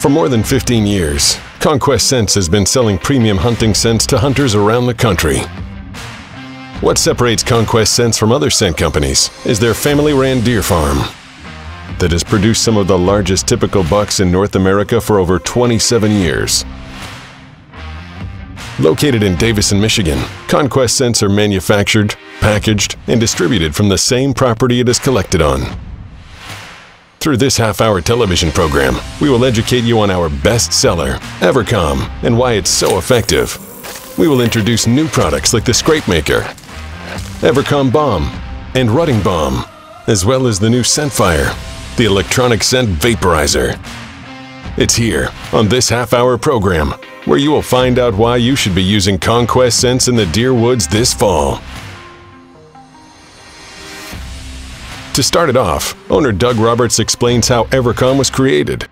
For more than 15 years, Conquest Scents has been selling premium hunting scents to hunters around the country. What separates Conquest Scents from other scent companies is their family-ran deer farm that has produced some of the largest typical bucks in North America for over 27 years. Located in Davison, Michigan, Conquest scents are manufactured, packaged, and distributed from the same property it is collected on. Through this half-hour television program, we will educate you on our best seller, Evercalm, and why it's so effective. We will introduce new products like the Scrape Maker, Evercalm Bomb, and Rutting Bomb, as well as the new Scentfire, the electronic scent vaporizer. It's here on this half-hour program where you will find out why you should be using Conquest scents in the deer woods this fall. To start it off, owner Doug Roberts explains how Evercalm was created.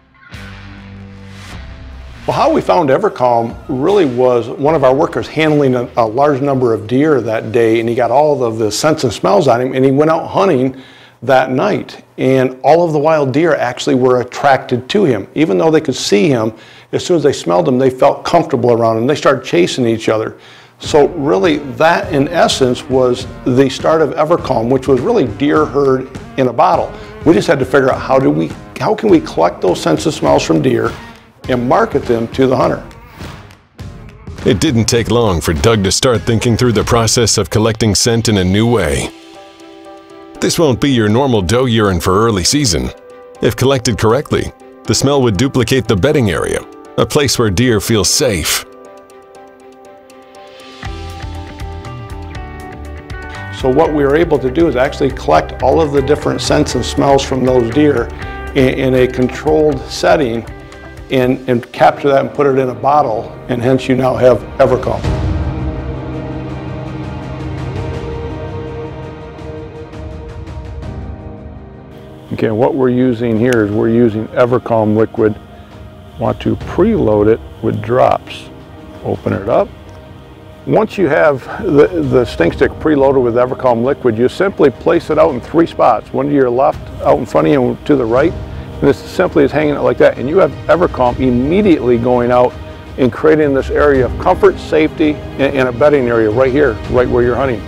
Well, how we found Evercalm really was one of our workers handling a, a, large number of deer that day, and he got all of the scents and smells on him, and he went out hunting that night. And all of the wild deer actually were attracted to him. Even though they could see him, as soon as they smelled him, they felt comfortable around him. They started chasing each other. So really that in essence was the start of Evercalm, which was really deer herd in a bottle. We just had to figure out how do we, how can we collect those sense of smells from deer and market them to the hunter. It didn't take long for Doug to start thinking through the process of collecting scent in a new way. This won't be your normal doe urine for early season. If collected correctly, the smell would duplicate the bedding area, a place where deer feel safe So what we were able to do is actually collect all of the different scents and smells from those deer in, in a controlled setting and, and capture that and put it in a bottle and hence you now have Evercalm. Okay, what we're using here is we're using Evercalm liquid. Want to preload it with drops. Open it up. Once you have the, the stink stick preloaded with Evercalm liquid, you simply place it out in three spots, one to your left, out in front of you, and to the right. And this simply is hanging it like that. And you have Evercalm immediately going out and creating this area of comfort, safety, and, and a bedding area right here, right where you're hunting.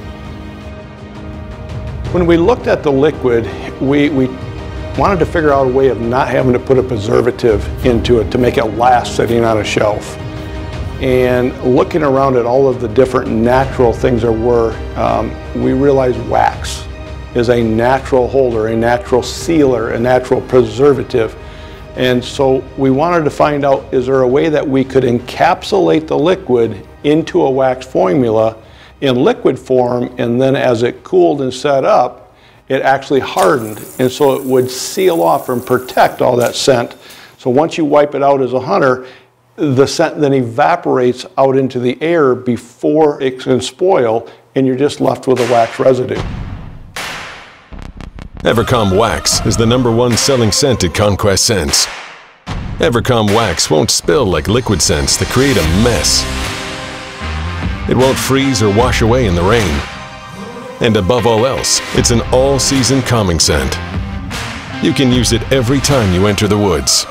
When we looked at the liquid, we, we wanted to figure out a way of not having to put a preservative into it to make it last sitting on a shelf and looking around at all of the different natural things there were, um, we realized wax is a natural holder, a natural sealer, a natural preservative. And so we wanted to find out, is there a way that we could encapsulate the liquid into a wax formula in liquid form, and then as it cooled and set up, it actually hardened, and so it would seal off and protect all that scent. So once you wipe it out as a hunter, the scent then evaporates out into the air before it can spoil, and you're just left with a wax residue. Evercalm Wax is the number one selling scent at Conquest Scents. Evercalm Wax won't spill like liquid scents that create a mess. It won't freeze or wash away in the rain. And above all else, it's an all-season calming scent. You can use it every time you enter the woods.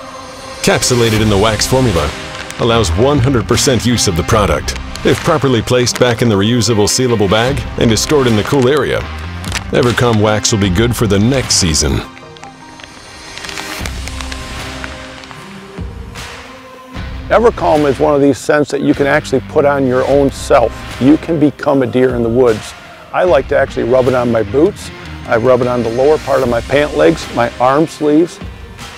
Capsulated in the wax formula, allows 100% use of the product. If properly placed back in the reusable sealable bag and is stored in the cool area, Evercalm wax will be good for the next season. Evercalm is one of these scents that you can actually put on your own self. You can become a deer in the woods. I like to actually rub it on my boots. I rub it on the lower part of my pant legs, my arm sleeves,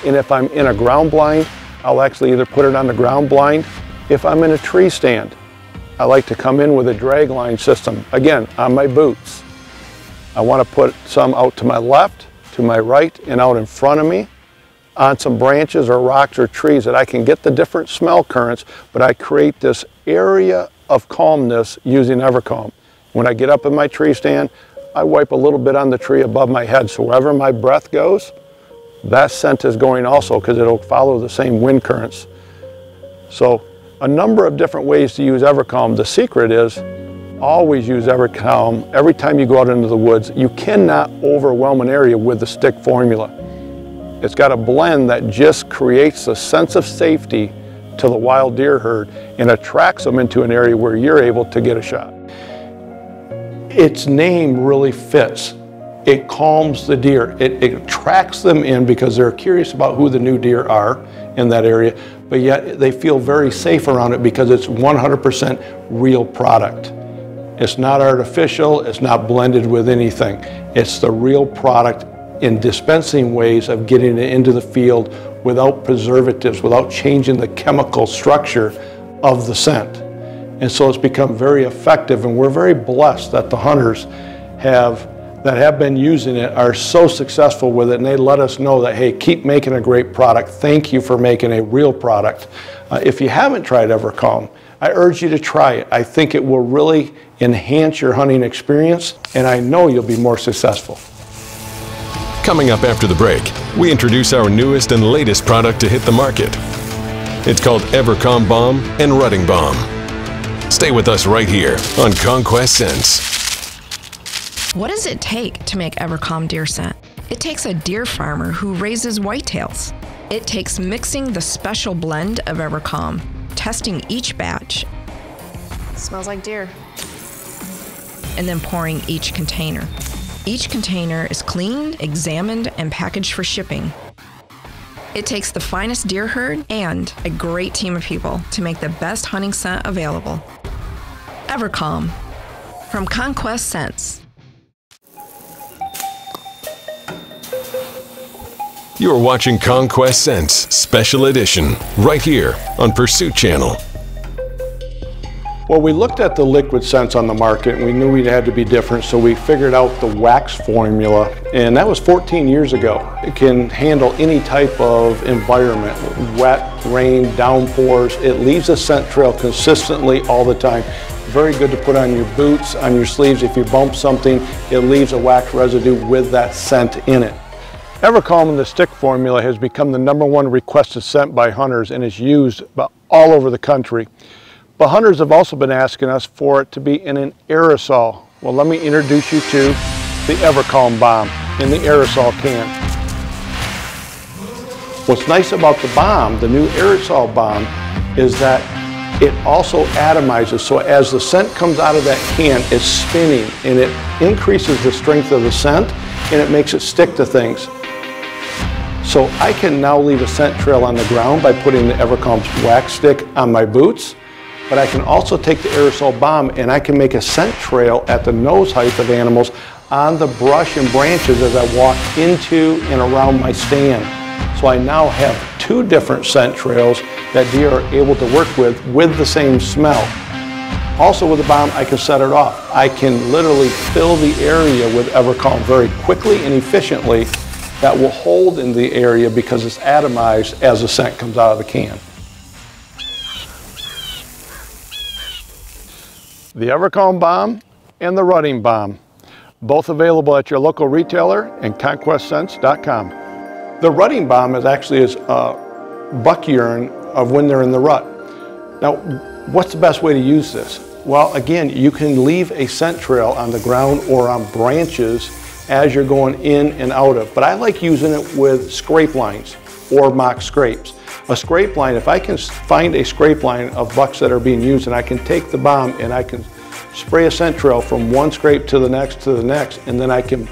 and if I'm in a ground blind, I'll actually either put it on the ground blind. If I'm in a tree stand, I like to come in with a drag line system, again, on my boots. I want to put some out to my left, to my right, and out in front of me on some branches or rocks or trees that I can get the different smell currents, but I create this area of calmness using Evercalm. When I get up in my tree stand, I wipe a little bit on the tree above my head, so wherever my breath goes, that scent is going also because it'll follow the same wind currents. So a number of different ways to use Evercalm. The secret is always use Evercalm every time you go out into the woods. You cannot overwhelm an area with the stick formula. It's got a blend that just creates a sense of safety to the wild deer herd and attracts them into an area where you're able to get a shot. Its name really fits. It calms the deer. It, it attracts them in because they're curious about who the new deer are in that area, but yet they feel very safe around it because it's 100% real product. It's not artificial, it's not blended with anything. It's the real product in dispensing ways of getting it into the field without preservatives, without changing the chemical structure of the scent. And so it's become very effective and we're very blessed that the hunters have that have been using it are so successful with it and they let us know that hey keep making a great product. Thank you for making a real product. Uh, if you haven't tried evercalm i urge you to try it. I think it will really enhance your hunting experience and i know you'll be more successful. Coming up after the break we introduce our newest and latest product to hit the market. It's called evercalm bomb and rutting bomb. Stay with us right here on conquest scents what does it take to make Evercalm deer scent? It takes a deer farmer who raises whitetails. It takes mixing the special blend of Evercalm, testing each batch. Smells like deer. And then pouring each container. Each container is cleaned, examined, and packaged for shipping. It takes the finest deer herd and a great team of people to make the best hunting scent available. Evercalm from Conquest Scents. You are watching Conquest Scents Special Edition right here on Pursuit Channel. Well, we looked at the liquid scents on the market and we knew we had to be different, so we figured out the wax formula, and that was 14 years ago. It can handle any type of environment, wet, rain, downpours. It leaves a scent trail consistently all the time. Very good to put on your boots, on your sleeves. If you bump something, it leaves a wax residue with that scent in it. Evercalm in the stick formula has become the number one requested scent by hunters and is used all over the country. But hunters have also been asking us for it to be in an aerosol. Well, let me introduce you to the Evercalm bomb in the aerosol can. What's nice about the bomb, the new aerosol bomb, is that it also atomizes. So as the scent comes out of that can, it's spinning and it increases the strength of the scent and it makes it stick to things. So I can now leave a scent trail on the ground by putting the Evercalm wax stick on my boots, but I can also take the aerosol bomb and I can make a scent trail at the nose height of animals on the brush and branches as I walk into and around my stand. So I now have two different scent trails that deer are able to work with with the same smell. Also with the bomb, I can set it off. I can literally fill the area with Evercalm very quickly and efficiently that will hold in the area because it's atomized as the scent comes out of the can. The Evercalm Bomb and the Rutting Bomb, both available at your local retailer and conquestscents.com. The Rutting Bomb is actually a uh, buck urine of when they're in the rut. Now, what's the best way to use this? Well, again, you can leave a scent trail on the ground or on branches as you're going in and out of. But I like using it with scrape lines or mock scrapes. A scrape line, if I can find a scrape line of bucks that are being used and I can take the bomb and I can spray a scent trail from one scrape to the next to the next and then I can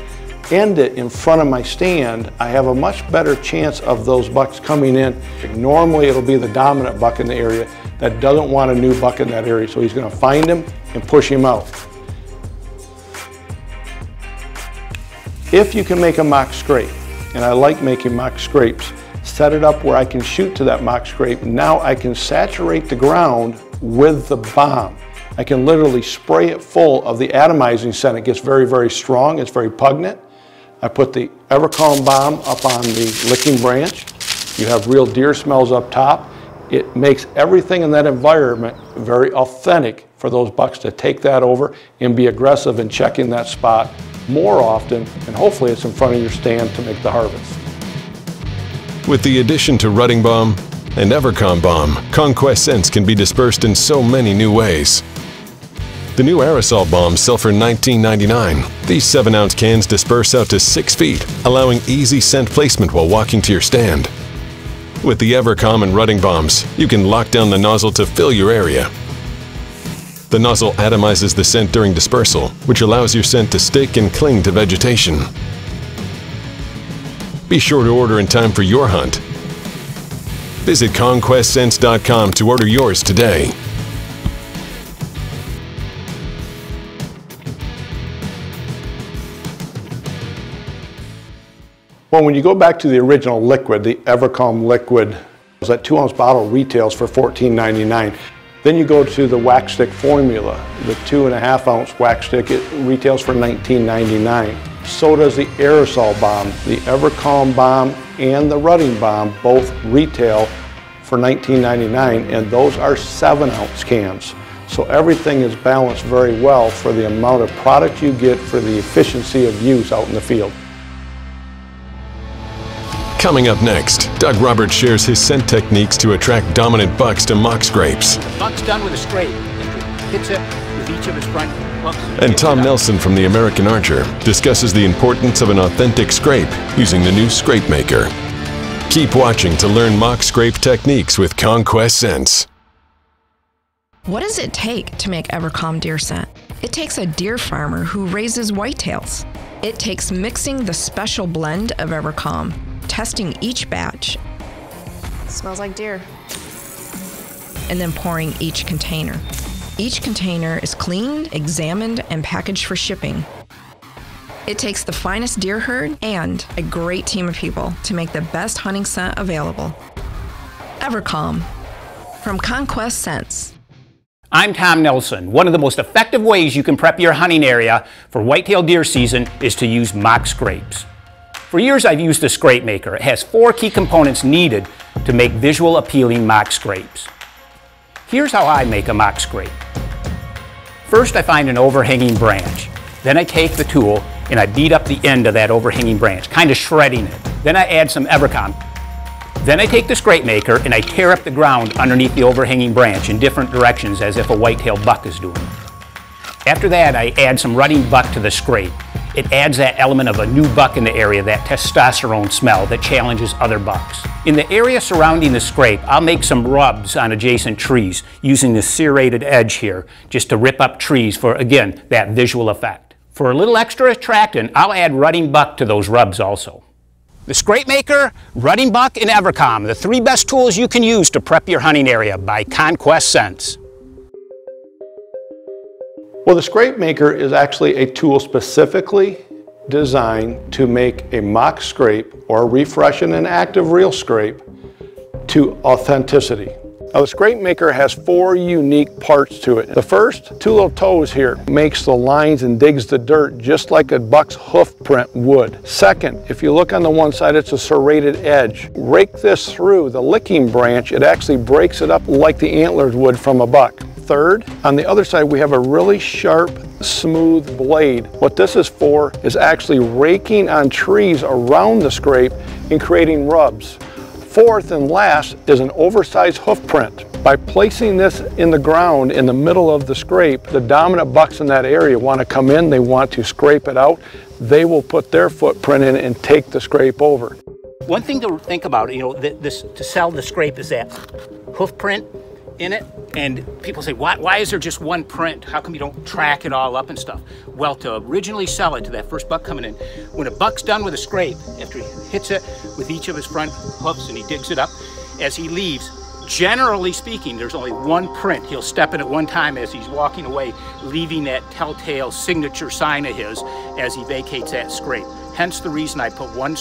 end it in front of my stand, I have a much better chance of those bucks coming in. Normally it'll be the dominant buck in the area that doesn't want a new buck in that area. So he's gonna find him and push him out. If you can make a mock scrape, and I like making mock scrapes, set it up where I can shoot to that mock scrape. Now I can saturate the ground with the bomb. I can literally spray it full of the atomizing scent. It gets very, very strong. It's very pungent. I put the Evercalm bomb up on the licking branch. You have real deer smells up top. It makes everything in that environment very authentic for those bucks to take that over and be aggressive in checking that spot more often, and hopefully it's in front of your stand to make the harvest. With the addition to Rutting Bomb and Evercalm Bomb, Conquest scents can be dispersed in so many new ways. The new aerosol bombs sell for $19.99. These 7 ounce cans disperse out to 6 feet, allowing easy scent placement while walking to your stand. With the Evercalm and Rutting bombs, you can lock down the nozzle to fill your area. The nozzle atomizes the scent during dispersal, which allows your scent to stick and cling to vegetation. Be sure to order in time for your hunt. Visit ConquestScents.com to order yours today. Well, when you go back to the original liquid, the Evercalm liquid, that two ounce bottle retails for $14.99. Then you go to the wax stick formula. The two and a half ounce wax stick, it retails for $19.99. So does the aerosol bomb. The Evercalm bomb and the Rutting bomb both retail for $19.99 and those are seven ounce cans. So everything is balanced very well for the amount of product you get for the efficiency of use out in the field. Coming up next, Doug Roberts shares his scent techniques to attract dominant bucks to mock scrapes. Buck's done with a scrape. Hits it with each of his front hooks. And Tom Nelson from The American Archer discusses the importance of an authentic scrape using the new Scrape Maker. Keep watching to learn mock scrape techniques with Conquest Scents. What does it take to make Evercalm deer scent? It takes a deer farmer who raises whitetails. It takes mixing the special blend of Evercalm, testing each batch, Smells like deer. and then pouring each container. Each container is cleaned, examined, and packaged for shipping. It takes the finest deer herd and a great team of people to make the best hunting scent available. Evercalm from Conquest Scents. I'm Tom Nelson. One of the most effective ways you can prep your hunting area for whitetail deer season is to use mock scrapes. For years I've used the Scrape Maker. It has four key components needed to make visual appealing mock scrapes. Here's how I make a mock scrape. First I find an overhanging branch. Then I take the tool and I beat up the end of that overhanging branch, kind of shredding it. Then I add some Evercalm. Then I take the scrape maker and I tear up the ground underneath the overhanging branch in different directions as if a whitetail buck is doing. After that, I add some rutting buck to the scrape. It adds that element of a new buck in the area, that testosterone smell that challenges other bucks. In the area surrounding the scrape, I'll make some rubs on adjacent trees using the serrated edge here, just to rip up trees for, again, that visual effect. For a little extra attractant, I'll add rutting buck to those rubs also. The Scrape Maker, Rutting Buck, and Evercalm, the three best tools you can use to prep your hunting area by Conquest Scents. Well, the Scrape Maker is actually a tool specifically designed to make a mock scrape or refresh and an active reel scrape to authenticity. Now the Scrape Maker has four unique parts to it. The first, two little toes here, makes the lines and digs the dirt just like a buck's hoof print would. Second, if you look on the one side, it's a serrated edge. Rake this through the licking branch, it actually breaks it up like the antlers would from a buck. Third, on the other side, we have a really sharp, smooth blade. What this is for is actually raking on trees around the scrape and creating rubs. Fourth and last is an oversized hoof print. By placing this in the ground in the middle of the scrape, the dominant bucks in that area want to come in, they want to scrape it out. They will put their footprint in and take the scrape over. One thing to think about, you know, this to sell the scrape is that hoof print in it, and people say, why, why is there just one print? How come you don't track it all up and stuff? Well, to originally sell it to that first buck coming in, when a buck's done with a scrape, after he hits it with each of his front hoofs and he digs it up, as he leaves, generally speaking, there's only one print. He'll step in at one time as he's walking away, leaving that telltale signature sign of his as he vacates that scrape. Hence the reason I put one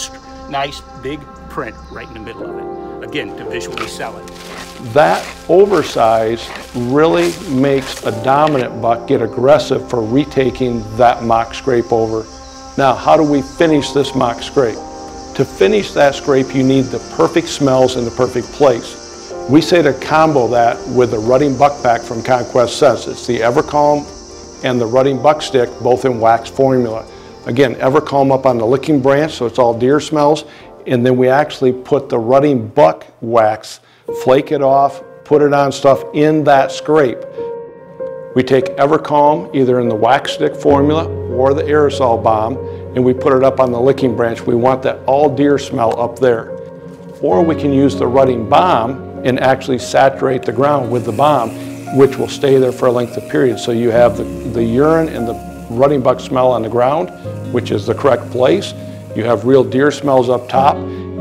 nice big print right in the middle of it. Again, to visually sell it. That oversize really makes a dominant buck get aggressive for retaking that mock scrape over. Now, how do we finish this mock scrape? To finish that scrape, you need the perfect smells in the perfect place. We say to combo that with the rutting buck pack from Conquest Scents. It's the Evercalm and the rutting buck stick, both in wax formula. Again, Evercalm up on the licking branch, so it's all deer smells. And then we actually put the rutting buck wax, flake it off, put it on stuff in that scrape. We take Evercalm either in the wax stick formula or the aerosol bomb, and we put it up on the licking branch. We want that all deer smell up there. Or we can use the rutting bomb and actually saturate the ground with the bomb, which will stay there for a length of period. So you have the, the urine and the rutting buck smell on the ground, which is the correct place. You have real deer smells up top.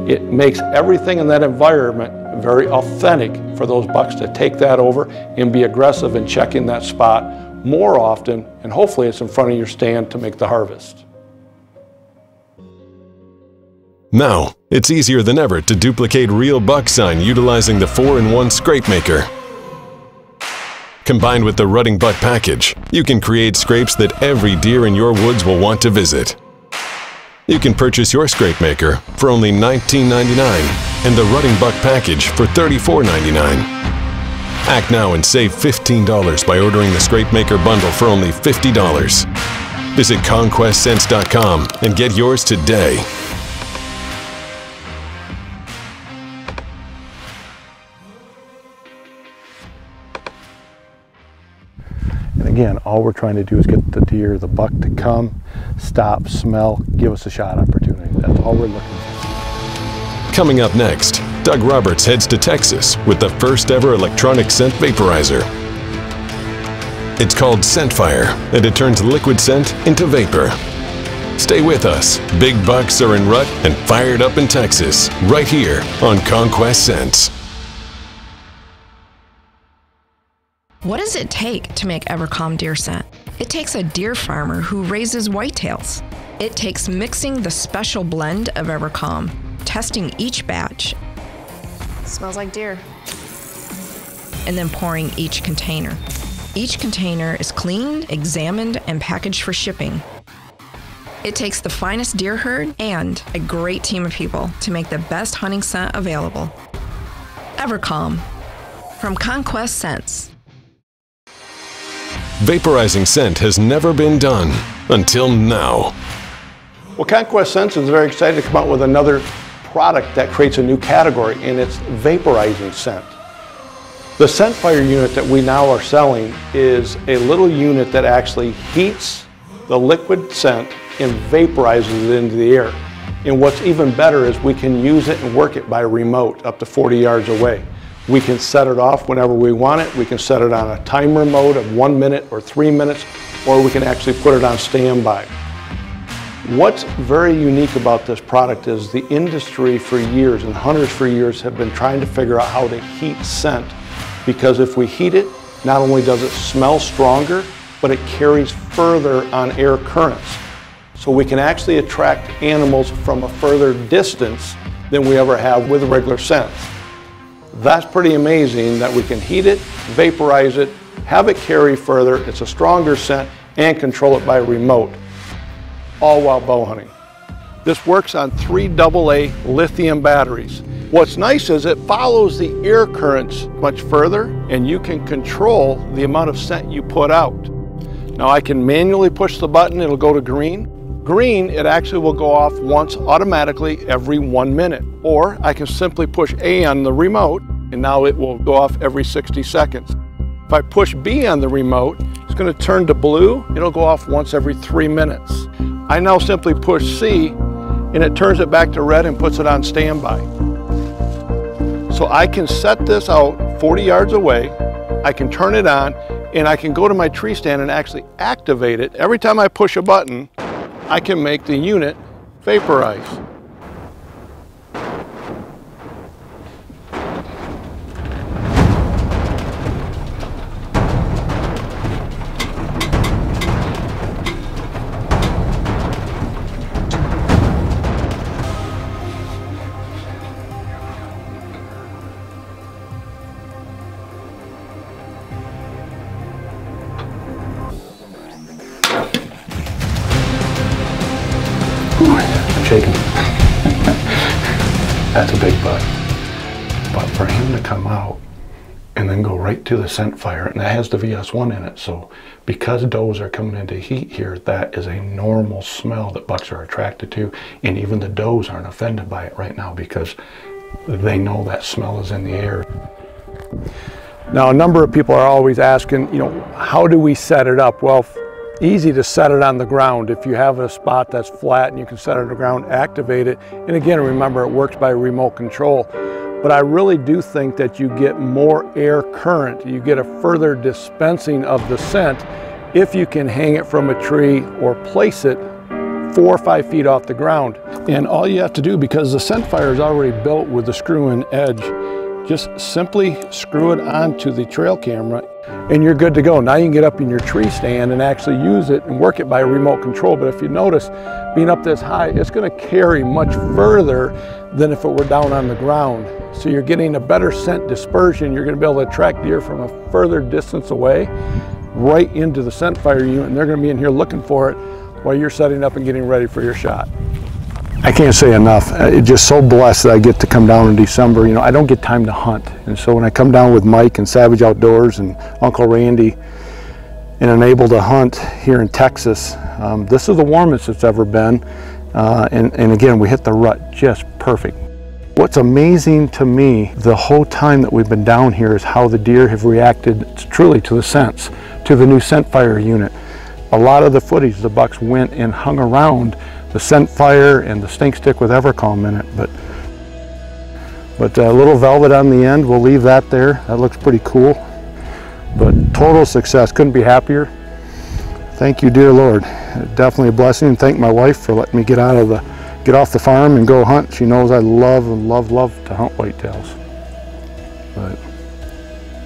It makes everything in that environment very authentic for those bucks to take that over and be aggressive in checking that spot more often, and hopefully it's in front of your stand to make the harvest. Now, it's easier than ever to duplicate real buck sign utilizing the 4-in-1 scrape maker. Combined with the rutting buck package, you can create scrapes that every deer in your woods will want to visit. You can purchase your scrape maker for only $19.99 and the rutting buck package for $34.99. Act now and save $15 by ordering the scrape maker bundle for only $50. Visit conquestscents.com and get yours today. And again, all we're trying to do is get the deer, the buck to come, stop, smell, give us a shot opportunity. That's all we're looking for. Coming up next, Doug Roberts heads to Texas with the first ever electronic scent vaporizer. It's called ScentFire, and it turns liquid scent into vapor. Stay with us. Big bucks are in rut and fired up in Texas, right here on Conquest Scents. What does it take to make Evercalm deer scent? It takes a deer farmer who raises whitetails. It takes mixing the special blend of Evercalm, testing each batch, Smells like deer. and then pouring each container. Each container is cleaned, examined, and packaged for shipping. It takes the finest deer herd and a great team of people to make the best hunting scent available. Evercalm from Conquest Scents. Vaporizing scent has never been done until now. Well, Conquest Scents is very excited to come out with another product that creates a new category, and it's vaporizing scent. The ScentFire unit that we now are selling is a little unit that actually heats the liquid scent and vaporizes it into the air. And what's even better is we can use it and work it by remote up to 40 yards away. We can set it off whenever we want it. We can set it on a timer mode of one minute or three minutes, or we can actually put it on standby. What's very unique about this product is the industry for years and hunters for years have been trying to figure out how to heat scent because if we heat it, not only does it smell stronger, but it carries further on air currents. So we can actually attract animals from a further distance than we ever have with regular scents. That's pretty amazing that we can heat it, vaporize it, have it carry further, it's a stronger scent, and control it by remote all while bow hunting. This works on three AA lithium batteries. What's nice is it follows the air currents much further and you can control the amount of scent you put out. Now I can manually push the button, it'll go to green. Green, it actually will go off once automatically every one minute. Or I can simply push A on the remote and now it will go off every 60 seconds. If I push B on the remote, it's going to turn to blue. It'll go off once every three minutes. I now simply push C and it turns it back to red and puts it on standby. So I can set this out 40 yards away, I can turn it on, and I can go to my tree stand and actually activate it. Every time I push a button, I can make the unit vaporize. That's a big butt. But for him to come out and then go right to the scent fire, and that has the VS1 in it, so because does are coming into heat here, that is a normal smell that bucks are attracted to, and even the does aren't offended by it right now because they know that smell is in the air. Now, a number of people are always asking, you know, how do we set it up? Well, easy to set it on the ground. If you have a spot that's flat and you can set it on the ground, activate it. And again, remember it works by remote control. But I really do think that you get more air current. You get a further dispensing of the scent if you can hang it from a tree or place it four or five feet off the ground. And all you have to do, because the scent fire is already built with the screw-in edge, just simply screw it onto the trail camera and you're good to go. Now you can get up in your tree stand and actually use it and work it by remote control. But if you notice, being up this high, it's gonna carry much further than if it were down on the ground. So you're getting a better scent dispersion. You're gonna be able to attract deer from a further distance away right into the scent fire unit and they're gonna be in here looking for it while you're setting up and getting ready for your shot. I can't say enough. Uh, just so blessed that I get to come down in December. You know, I don't get time to hunt. And so when I come down with Mike and Savage Outdoors and Uncle Randy and I'm able to hunt here in Texas, um, this is the warmest it's ever been. Uh, and, and again, we hit the rut just perfect. What's amazing to me the whole time that we've been down here is how the deer have reacted truly to the scents, to the new scent fire unit. A lot of the footage, the bucks went and hung around the scent fire and the stink stick with Evercalm in it. But but a little velvet on the end, we'll leave that there. That looks pretty cool. But total success, couldn't be happier. Thank you, dear Lord. Definitely a blessing. And thank my wife for letting me get out of the, get off the farm and go hunt. She knows I love and love, love to hunt whitetails. But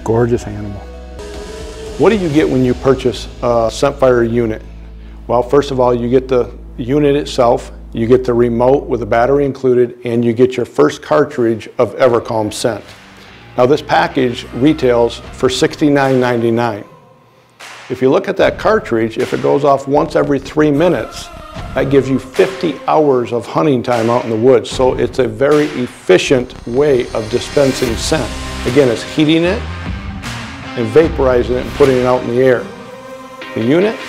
gorgeous animal. What do you get when you purchase a Scentfire unit? Well, first of all, you get the unit itself, you get the remote with a battery included, and you get your first cartridge of Evercalm scent. Now this package retails for $69.99. If you look at that cartridge, if it goes off once every three minutes, that gives you 50 hours of hunting time out in the woods. So it's a very efficient way of dispensing scent. Again, it's heating it and vaporizing it and putting it out in the air. The unit,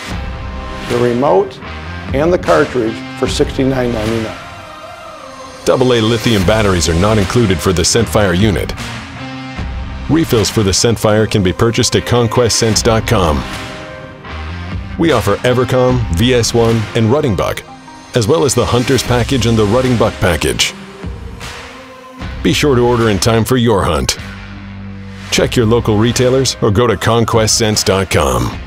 the remote, and the cartridge for $69.99. AA lithium batteries are not included for the Scentfire unit. Refills for the Scentfire can be purchased at conquestscents.com. We offer Evercalm, VS1, and Rutting Buck, as well as the Hunter's Package and the Rutting Buck Package. Be sure to order in time for your hunt. Check your local retailers or go to conquestscents.com.